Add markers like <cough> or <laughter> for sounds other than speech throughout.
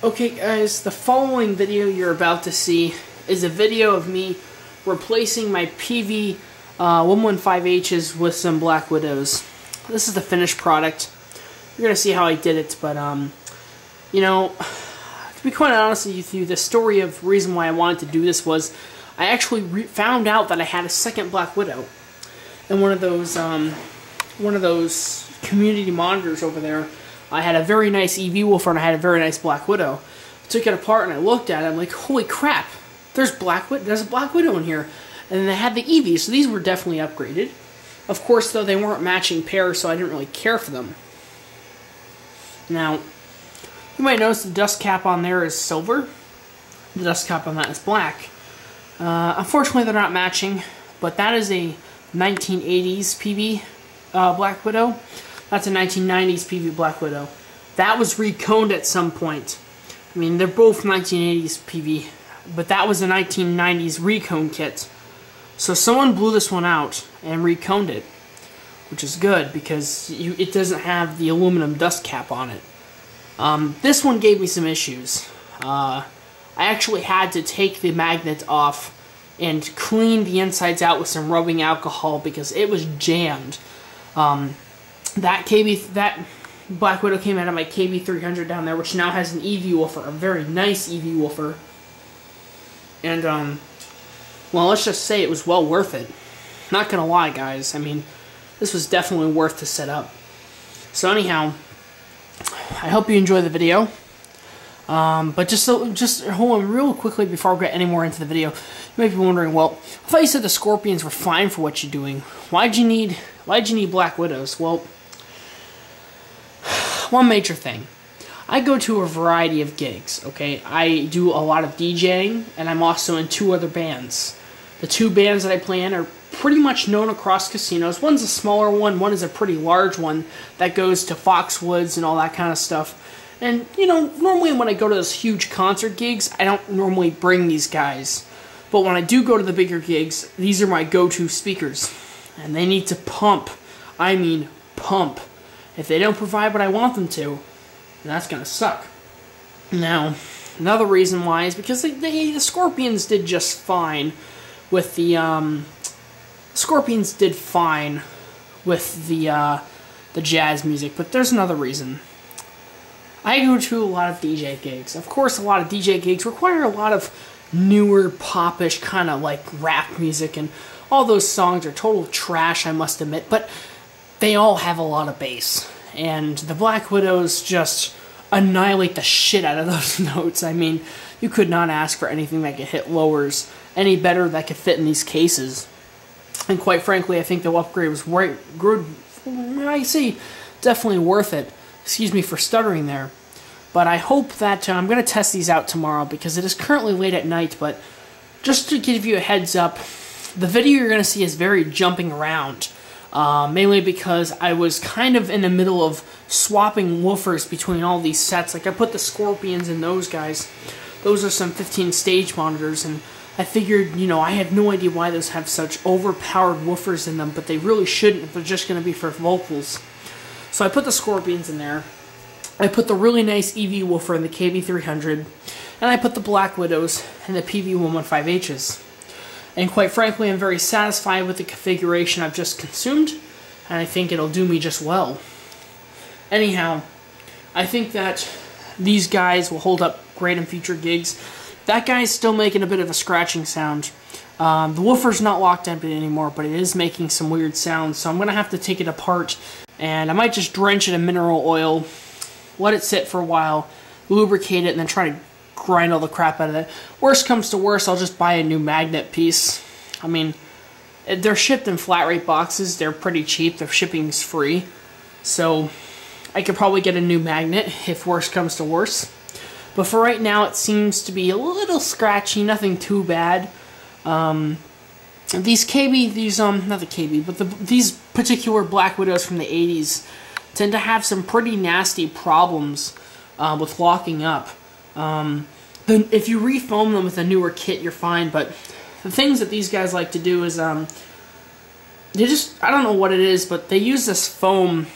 Okay guys, the following video you're about to see is a video of me replacing my PV uh, 115Hs with some Black Widows. This is the finished product. You're going to see how I did it, but um, you know, to be quite honest with you, the story of reason why I wanted to do this was I actually found out that I had a second Black Widow. in one of those, um, one of those community monitors over there I had a very nice EV Woofer and I had a very nice Black Widow. I took it apart and I looked at it. I'm like, holy crap! There's Black Widow. There's a Black Widow in here, and they had the EV, so these were definitely upgraded. Of course, though, they weren't matching pairs, so I didn't really care for them. Now, you might notice the dust cap on there is silver. The dust cap on that is black. Uh, unfortunately, they're not matching, but that is a 1980s PV uh, Black Widow. That's a 1990s PV Black Widow. That was reconed at some point. I mean, they're both 1980s PV, but that was a 1990s recone kit. So someone blew this one out and reconed it, which is good because you, it doesn't have the aluminum dust cap on it. Um, this one gave me some issues. Uh, I actually had to take the magnet off and clean the insides out with some rubbing alcohol because it was jammed. Um, that KB that Black Widow came out of my KB300 down there, which now has an EV woofer, a very nice EV woofer. And um, well, let's just say it was well worth it. Not gonna lie, guys. I mean, this was definitely worth to set up. So anyhow, I hope you enjoy the video. Um, but just so, just hold on real quickly before we get any more into the video. You might be wondering, well, I thought you said the Scorpions were fine for what you're doing. Why'd you need, why'd you need Black Widows? Well, one major thing. I go to a variety of gigs, okay? I do a lot of DJing, and I'm also in two other bands. The two bands that I play in are pretty much known across casinos. One's a smaller one, one is a pretty large one that goes to Foxwoods and all that kind of stuff. And, you know, normally when I go to those huge concert gigs, I don't normally bring these guys. But when I do go to the bigger gigs, these are my go-to speakers. And they need to pump. I mean, pump. If they don't provide what I want them to, that's going to suck. Now, another reason why is because they, they, the Scorpions did just fine with the, um, Scorpions did fine with the, uh, the jazz music, but there's another reason. I go to a lot of DJ gigs. Of course, a lot of DJ gigs require a lot of newer, popish, kind of like rap music, and all those songs are total trash, I must admit, but they all have a lot of bass. And the Black Widows just annihilate the shit out of <laughs> those notes. I mean, you could not ask for anything that could hit lowers any better that could fit in these cases. And quite frankly, I think the upgrade was right, good, I see, definitely worth it. Excuse me for stuttering there. But I hope that uh, I'm going to test these out tomorrow because it is currently late at night. But just to give you a heads up, the video you're going to see is very jumping around. Uh, mainly because I was kind of in the middle of swapping woofers between all these sets. Like I put the Scorpions in those guys. Those are some 15 stage monitors and I figured, you know, I had no idea why those have such overpowered woofers in them, but they really shouldn't if they're just going to be for vocals. So I put the Scorpions in there. I put the really nice EV woofer in the KB300, and I put the Black Widows and the PV115Hs. And quite frankly, I'm very satisfied with the configuration I've just consumed, and I think it'll do me just well. Anyhow, I think that these guys will hold up great in future gigs. That guy's still making a bit of a scratching sound. Um, the woofer's not locked empty anymore, but it is making some weird sounds, so I'm going to have to take it apart, and I might just drench it in mineral oil, let it sit for a while, lubricate it, and then try to grind all the crap out of it. Worst comes to worst, I'll just buy a new magnet piece. I mean, they're shipped in flat rate boxes. They're pretty cheap. Their shipping's free. So I could probably get a new magnet if worst comes to worst. But for right now, it seems to be a little scratchy. Nothing too bad. Um, these KB, these, um, not the KB, but the, these particular Black Widows from the 80s tend to have some pretty nasty problems uh, with locking up. Um, if you refoam them with a newer kit, you're fine, but the things that these guys like to do is, um, they just, I don't know what it is, but they use this foam,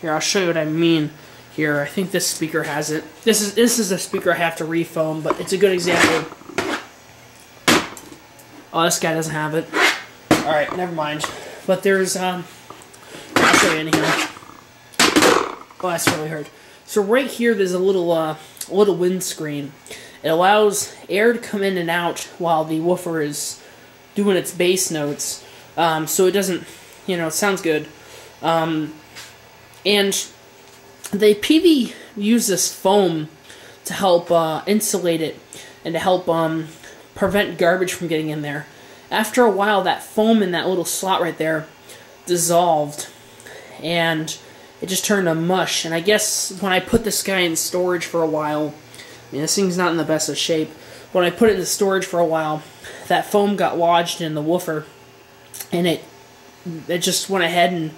here, I'll show you what I mean. Here, I think this speaker has it. This is this is a speaker I have to refoam, but it's a good example. Oh, this guy doesn't have it. All right, never mind. But there's um, I'll show you anyhow. Oh, that's really hard. So right here, there's a little uh, a little windscreen. It allows air to come in and out while the woofer is doing its bass notes. Um, so it doesn't, you know, it sounds good. Um, and they PV use this foam to help uh, insulate it and to help um, prevent garbage from getting in there. After a while, that foam in that little slot right there dissolved, and it just turned to mush. And I guess when I put this guy in storage for a while, I mean, this thing's not in the best of shape. When I put it in the storage for a while, that foam got lodged in the woofer, and it it just went ahead and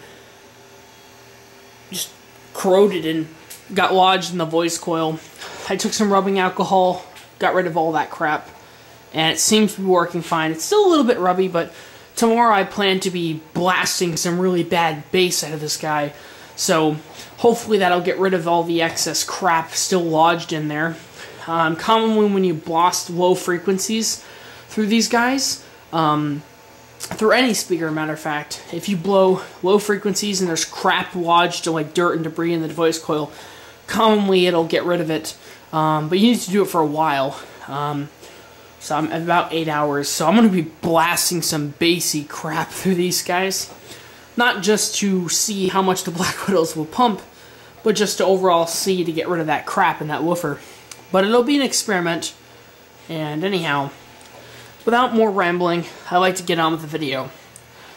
just corroded and got lodged in the voice coil. I took some rubbing alcohol, got rid of all that crap, and it seems to be working fine. It's still a little bit rubby, but tomorrow I plan to be blasting some really bad bass out of this guy. So hopefully that'll get rid of all the excess crap still lodged in there. Um, commonly when you blast low frequencies through these guys, um, through any speaker, matter of fact, if you blow low frequencies and there's crap lodged like dirt and debris in the voice coil, commonly it'll get rid of it. Um, but you need to do it for a while. Um, so I'm about eight hours. So I'm going to be blasting some bassy crap <laughs> through these guys. Not just to see how much the Black <laughs> Widows will pump, but just to overall see to get rid of that crap in that woofer. But it'll be an experiment. And anyhow, without more rambling, I'd like to get on with the video.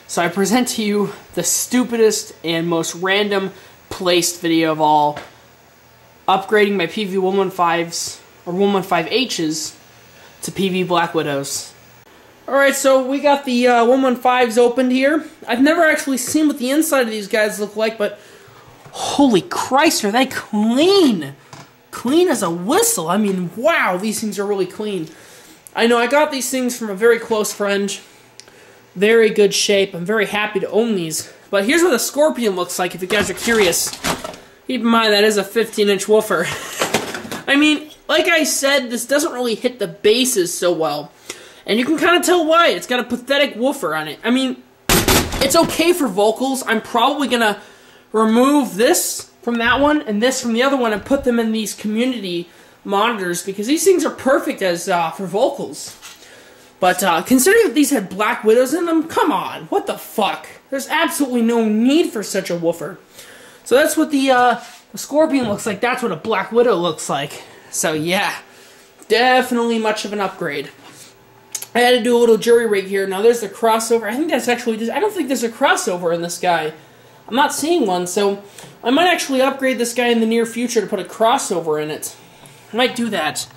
So I present to you the stupidest and most random placed video of all. Upgrading my PV 115s, or 115Hs, to PV Black Widows. Alright, so we got the uh, 115s opened here. I've never actually seen what the inside of these guys look like, but holy Christ, are they clean! Clean as a whistle. I mean, wow, these things are really clean. I know I got these things from a very close friend. Very good shape. I'm very happy to own these. But here's what a Scorpion looks like if you guys are curious. Keep in mind that is a 15-inch woofer. <laughs> I mean, like I said, this doesn't really hit the bases so well. And you can kind of tell why. It's got a pathetic woofer on it. I mean, it's okay for vocals. I'm probably going to remove this from that one and this from the other one and put them in these community monitors because these things are perfect as uh, for vocals. But uh, considering that these had Black Widows in them, come on, what the fuck? There's absolutely no need for such a woofer. So that's what the, uh, the Scorpion looks like. That's what a Black Widow looks like. So yeah, definitely much of an upgrade. I had to do a little jury rig here. Now there's the crossover. I think that's actually, I don't think there's a crossover in this guy. I'm not seeing one, so I might actually upgrade this guy in the near future to put a crossover in it. I might do that.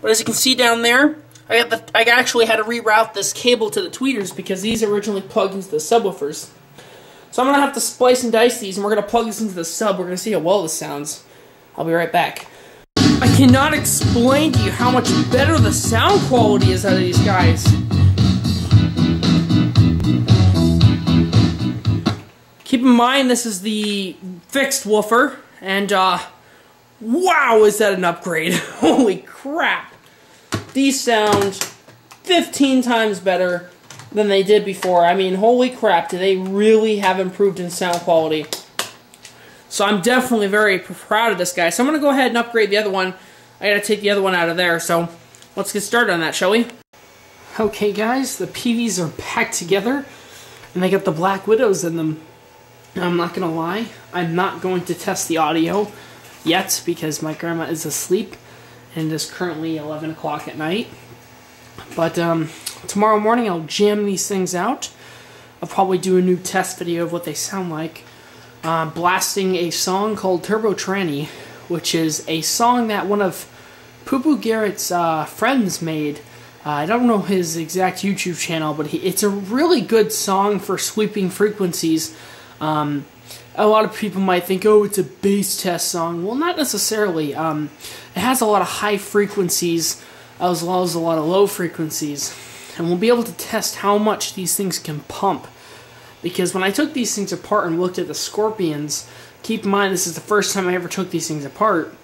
But as you can see down there, I got the, I actually had to reroute this cable to the tweeters because these originally plugged into the subwoofers. So I'm going to have to splice and dice these, and we're going to plug this into the sub. We're going to see how well this sounds. I'll be right back. I cannot explain to you how much better the sound quality is out of these guys. Keep in mind, this is the fixed woofer, and uh, wow, is that an upgrade. <laughs> Holy crap. These sound 15 times better than they did before. I mean, holy crap, do they really have improved in sound quality. So I'm definitely very proud of this guy. So I'm going to go ahead and upgrade the other one. I got to take the other one out of there. So let's get started on that, shall we? Okay, guys, the PVs are packed together, and they got the Black Widows in them. I'm not going to lie, I'm not going to test the audio yet because my grandma is asleep, and it is currently 11 o'clock at night. But um, tomorrow morning I'll jam these things out. I'll probably do a new test video of what they sound like. Uh, blasting a song called Turbo Tranny, which is a song that one of Poo Poo Garrett's uh, friends made. Uh, I don't know his exact YouTube channel, but he, it's a really good song for sweeping frequencies. Um, a lot of people might think, oh, it's a bass test song. Well, not necessarily. Um, it has a lot of high frequencies as well as a lot of low frequencies. And we'll be able to test how much these things can pump. Because when I took these things apart and looked at the Scorpions, keep in mind this is the first time I ever took these things apart.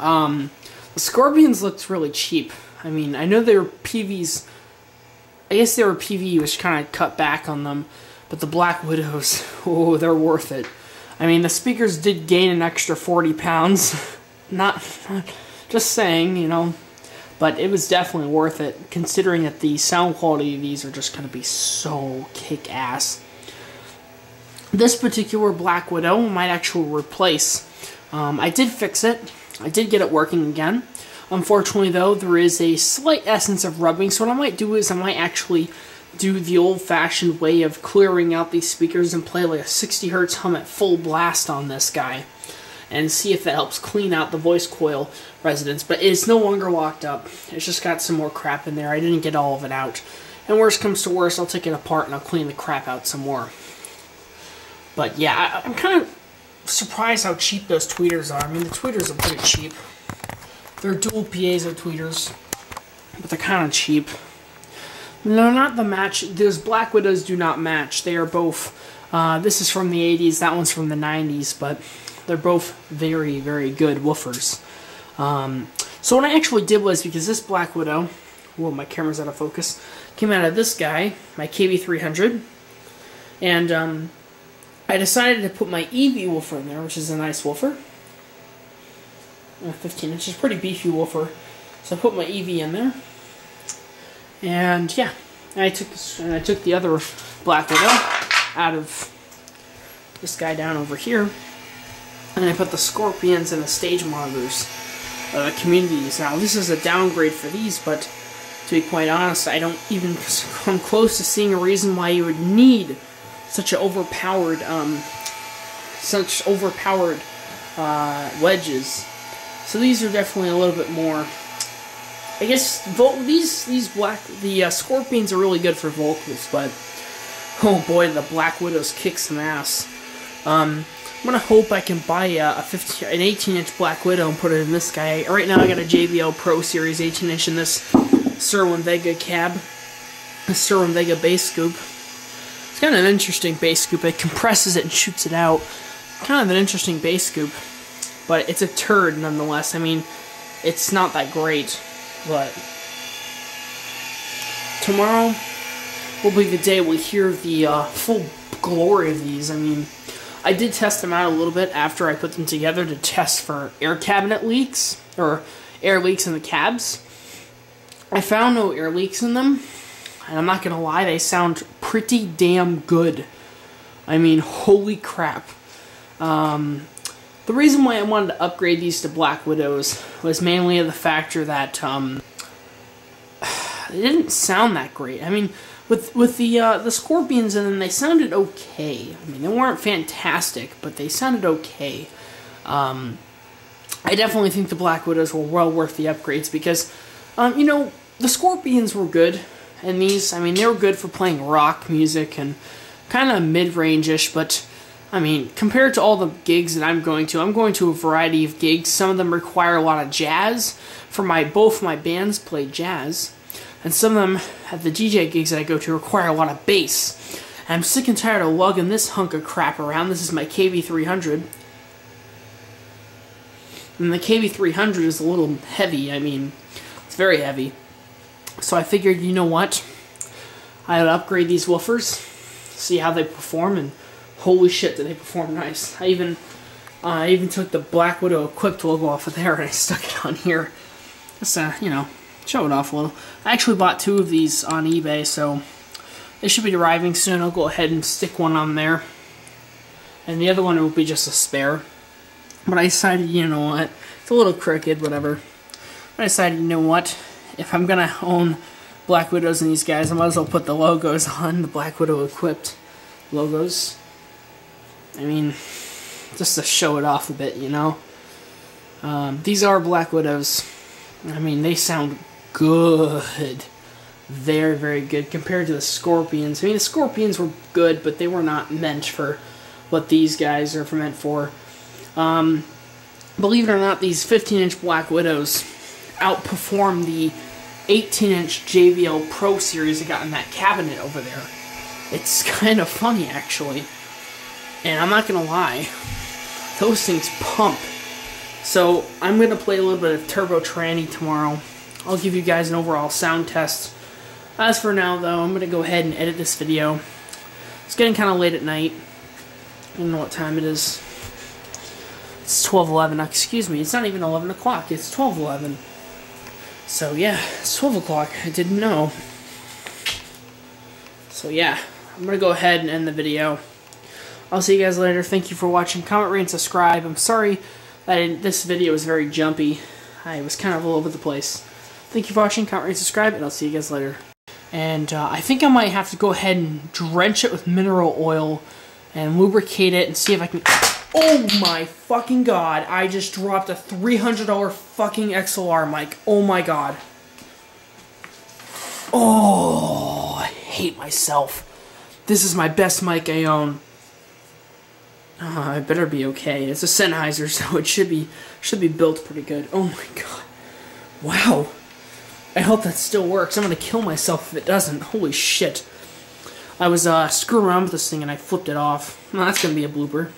Um, the Scorpions looked really cheap. I mean, I know they were PVs. I guess they were PV, which kind of cut back on them. But the Black Widows, <laughs> oh, they're worth it. I mean, the speakers did gain an extra 40 pounds. <laughs> not, just saying, you know. But it was definitely worth it, considering that the sound quality of these are just going to be so kick ass. This particular Black Widow might actually replace. Um, I did fix it. I did get it working again. Unfortunately, though, there is a slight essence of rubbing, so what I might do is I might actually do the old-fashioned way of clearing out these speakers and play like a 60 hertz hum at full blast on this guy and see if that helps clean out the voice coil resonance. But it's no longer locked up. It's just got some more crap in there. I didn't get all of it out. And worst comes to worst, I'll take it apart and I'll clean the crap out some more. But yeah, I, am kind of surprised how cheap those tweeters are. I mean, the tweeters are pretty cheap. They're dual piezo tweeters, but they're kind of cheap. No, not the match. Those Black Widows do not match. They are both. Uh, this is from the 80s. That one's from the 90s, but they're both very, very good woofers. Um, so what I actually did was because this Black Widow, well, my camera's out of focus, came out of this guy, my KB300, and um, I decided to put my EV woofer in there, which is a nice woofer. Uh, 15 inches, pretty beefy woofer. So I put my EV in there, and yeah, I took and I took the other Black Widow out of this guy down over here, and I put the Scorpions and the stage monitors uh, communities. Now, this is a downgrade for these, but to be quite honest, I don't even <laughs> come close to seeing a reason why you would need such an overpowered, um, such overpowered uh, wedges. So these are definitely a little bit more. I guess these these black the uh, scorpions are really good for vocals, but oh boy, the Black Widows kick some ass. Um, I'm gonna hope I can buy a, a 15, an 18 inch Black Widow and put it in this guy. Right now I got a JBL Pro Series 18 inch in this Cerwin Vega cab, a Cerwin Vega bass scoop. It's kind of an interesting bass scoop. It compresses it and shoots it out. Kind of an interesting bass scoop, but it's a turd nonetheless. I mean, it's not that great, but tomorrow will be the day we hear the uh, full glory of these. I mean, I did test them out a little bit after I put them together to test for air cabinet leaks or air leaks in the cabs. I found no air leaks in them, and I'm not gonna lie, they sound pretty damn good. I mean, holy crap. Um, the reason why I wanted to upgrade these to Black Widows was mainly the factor that um, <sighs> they didn't sound that great. I mean, with with the uh, the Scorpions and then they sounded okay. I mean, they weren't fantastic, but they sounded okay. Um, I definitely think the Black Widows were well worth the upgrades because, um, you know, the Scorpions were good, and these, I mean, they were good for playing rock music and kind of mid-range-ish, but. I mean, compared to all the gigs that I'm going to, I'm going to a variety of gigs. Some of them require a lot of jazz. For my both my bands play jazz, and some of them at the DJ gigs that I go to require a lot of bass. And I'm sick and tired of lugging this hunk of crap around. This is my KB300. And the KB300 is a little heavy. I mean, it's very heavy. So I figured, you know what? I would upgrade these woofers, see how they perform, and holy shit, did they perform nice. I even uh, I even took the Black Widow equipped logo off of there and I stuck it on here. Just, uh, you know, show it off a little. I actually bought two of these on eBay, so they should be arriving soon. I'll go ahead and stick one on there. And the other one will be just a spare. But I decided, you know what, it's a little crooked, whatever. But I decided, you know what, if I'm going to own Black Widows and these guys, I might as well put the logos on, the Black Widow equipped logos. I mean, just to show it off a bit, you know. Um, these are Black Widows. I mean, they sound good. Very, very good compared to the Scorpions. I mean, the Scorpions were good, but they were not meant for what these guys are meant for. Um, believe it or not, these 15-inch Black Widows outperform the 18-inch JBL Pro Series I got in that cabinet over there. It's <laughs> kind of funny, actually. And I'm not to lie. those things pump. So I'm gonna play a little bit of Turbo Tranny tomorrow. I'll give you guys an overall sound test. As for now, though, I'm gonna go ahead and edit this video. It's getting kind of late at night. I don't know what time it is. It's 12:11. Excuse me. It's not even 11 o'clock. It's 12:11. So yeah, it's 12 o'clock. I didn't know. So yeah, I'm gonna go ahead and end the video. I'll see you guys later. Thank you for watching. Comment, rate, and subscribe. I'm sorry that this video was very jumpy. I was kind of all over the place. Thank you for watching. Comment, rate, and subscribe, and I'll see you guys later. And uh, I think I might have to go ahead and drench it with mineral oil and lubricate it and see if I can... Oh my fucking god, I just dropped a $300 fucking XLR mic. Oh my god. Oh, I hate myself. This is my best mic I own. Oh, I better be okay. It's a Sennheiser, <laughs> so it should be should be built pretty good. Oh my god. Wow. I hope that still works. I'm gonna kill myself if it doesn't. Holy shit. I was uh, screwing around with this thing and I flipped it off. Well, that's gonna be a blooper.